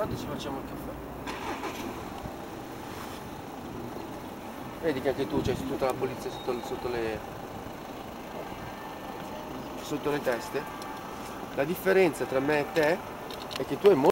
Intanto ci facciamo il caffè. Vedi che anche tu c'hai tutta la polizia sotto, sotto le sotto le teste. La differenza tra me e te è che tu hai molto